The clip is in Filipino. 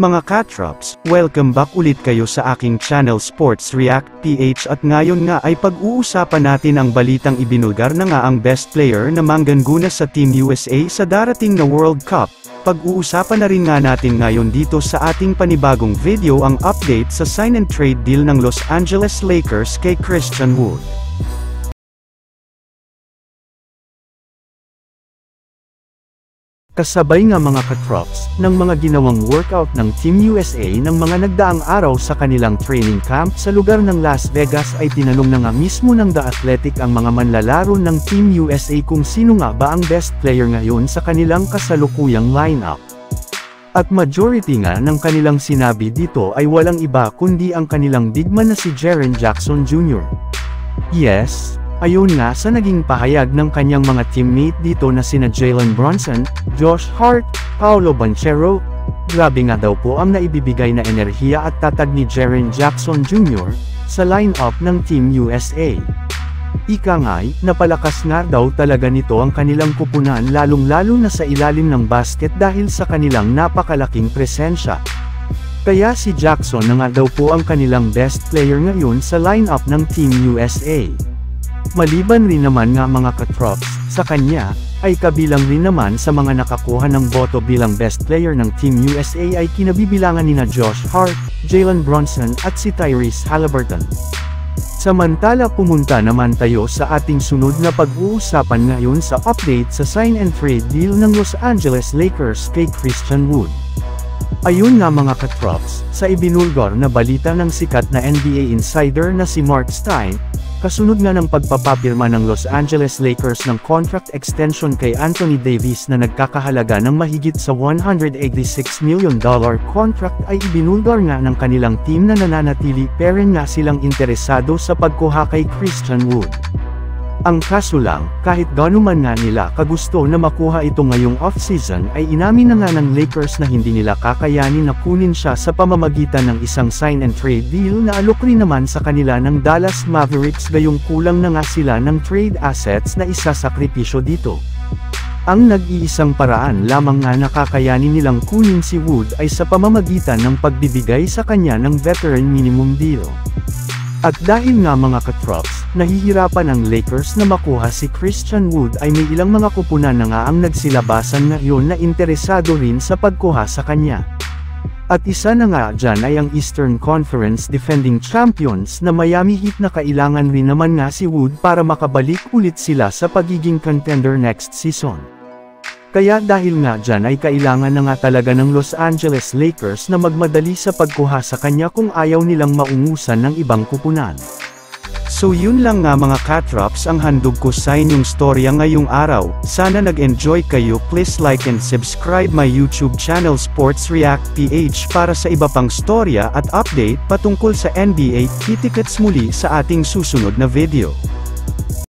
Mga Katrops, welcome back ulit kayo sa aking channel Sports React PH at ngayon nga ay pag-uusapan natin ang balitang ibinulgar na nga ang best player na mangganguna sa Team USA sa darating na World Cup. Pag-uusapan na rin nga natin ngayon dito sa ating panibagong video ang update sa sign and trade deal ng Los Angeles Lakers kay Christian Wood. Kasabay nga mga katrops, ng mga ginawang workout ng Team USA ng mga nagdaang araw sa kanilang training camp sa lugar ng Las Vegas ay tinanong na nga mismo ng The Athletic ang mga manlalaro ng Team USA kung sino nga ba ang best player ngayon sa kanilang kasalukuyang lineup. At majority nga ng kanilang sinabi dito ay walang iba kundi ang kanilang bigman na si Jaren Jackson Jr. Yes, Ayon nga sa naging pahayag ng kanyang mga teammate dito na sina Jalen Bronson, Josh Hart, Paolo Banchero, grabe nga daw po ang naibibigay na enerhiya at tatag ni Jaren Jackson Jr. sa lineup ng Team USA. Ika nga'y, napalakas nga daw talaga nito ang kanilang kupunan lalong-lalo na sa ilalim ng basket dahil sa kanilang napakalaking presensya. Kaya si Jackson na nga daw po ang kanilang best player ngayon sa lineup ng Team USA. Maliban rin naman nga mga katrops, sa kanya, ay kabilang rin naman sa mga nakakuha ng boto bilang best player ng Team USA ay kinabibilangan nina Josh Hart, Jalen Bronson at si Tyrese Halliburton. Samantala pumunta naman tayo sa ating sunod na pag-uusapan ngayon sa update sa sign and trade deal ng Los Angeles Lakers kay Christian Wood. Ayun nga mga katrops, sa ibinulgor na balita ng sikat na NBA insider na si Mark Stein, Kasunod nga ng pagpapapirma ng Los Angeles Lakers ng contract extension kay Anthony Davis na nagkakahalaga ng mahigit sa $186 million contract ay ibinulgar nga ng kanilang team na nananatili pero nga silang interesado sa pagkuha kay Christian Wood. Ang kaso lang, kahit ganuman nga nila kagusto na makuha ito ngayong off-season ay inamin na nga ng Lakers na hindi nila kakayanin na kunin siya sa pamamagitan ng isang sign and trade deal na alok rin naman sa kanila ng Dallas Mavericks gayong kulang na nga sila ng trade assets na isasakripisyo dito. Ang nag-iisang paraan lamang nga nakakayanin nilang kunin si Wood ay sa pamamagitan ng pagbibigay sa kanya ng veteran minimum deal. At dahil nga mga katrops, nahihirapan ang Lakers na makuha si Christian Wood ay may ilang mga kupunan na nga ang nagsilabasan ngayon na interesado rin sa pagkuha sa kanya. At isa na nga dyan ay ang Eastern Conference defending champions na Miami Heat na kailangan rin naman nga si Wood para makabalik ulit sila sa pagiging contender next season. Kaya dahil nga dyan ay kailangan na nga talaga ng Los Angeles Lakers na magmadali sa pagkuha sa kanya kung ayaw nilang maungusan ng ibang kupunan. So yun lang nga mga katrops ang handog ko sa inyong storya ngayong araw, sana nag-enjoy kayo. Please like and subscribe my YouTube channel Sports React PH para sa iba pang storya at update patungkol sa NBA, kitikets muli sa ating susunod na video.